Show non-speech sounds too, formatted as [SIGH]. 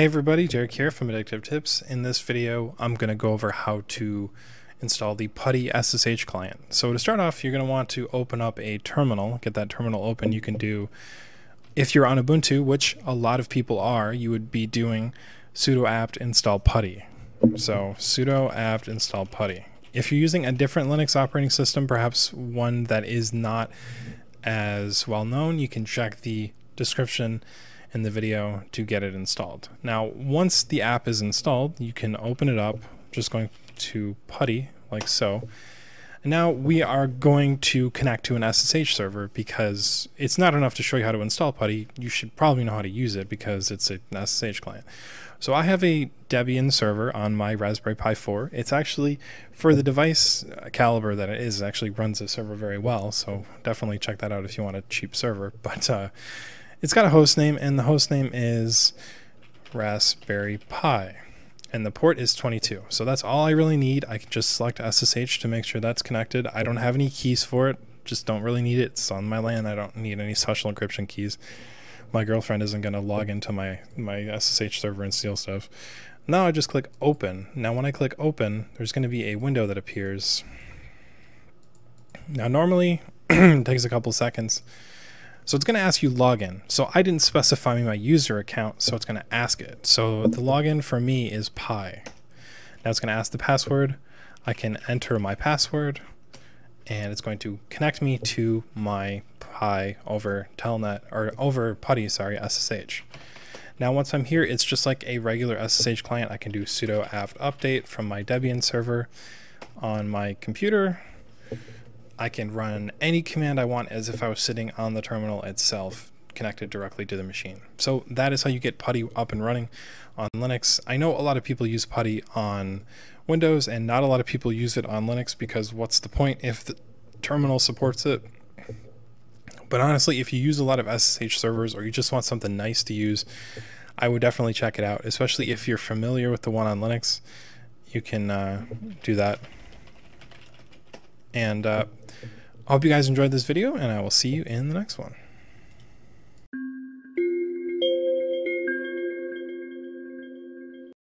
Hey everybody, Derek here from Addictive Tips. In this video, I'm going to go over how to install the PuTTY SSH client. So to start off, you're going to want to open up a terminal, get that terminal open. You can do, if you're on Ubuntu, which a lot of people are, you would be doing sudo apt install PuTTY. So sudo apt install PuTTY. If you're using a different Linux operating system, perhaps one that is not as well known, you can check the description in the video to get it installed. Now, once the app is installed, you can open it up, just going to PuTTY like so. And now we are going to connect to an SSH server because it's not enough to show you how to install PuTTY. You should probably know how to use it because it's an SSH client. So I have a Debian server on my Raspberry Pi 4. It's actually, for the device caliber that it is, it actually runs the server very well. So definitely check that out if you want a cheap server. [LAUGHS] But uh, it's got a host name, and the host name is Raspberry Pi. And the port is 22. So that's all I really need. I can just select SSH to make sure that's connected. I don't have any keys for it. Just don't really need it. It's on my LAN. I don't need any special encryption keys. My girlfriend isn't going to log into my, my SSH server and steal stuff. Now I just click open. Now when I click open, there's going to be a window that appears. Now normally [CLEARS THROAT] it takes a couple seconds so it's going to ask you login. So I didn't specify my user account, so it's going to ask it. So the login for me is pi. Now it's going to ask the password. I can enter my password, and it's going to connect me to my Pi over Telnet or over PuTTY, sorry, SSH. Now once I'm here, it's just like a regular SSH client. I can do sudo apt update from my Debian server on my computer I can run any command I want as if I was sitting on the terminal itself connected directly to the machine. So that is how you get PuTTY up and running on Linux. I know a lot of people use PuTTY on Windows and not a lot of people use it on Linux because what's the point if the terminal supports it? But honestly, if you use a lot of SSH servers or you just want something nice to use, I would definitely check it out, especially if you're familiar with the one on Linux. You can uh, do that. And uh, I hope you guys enjoyed this video, and I will see you in the next one.